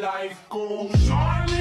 Life goes on and on.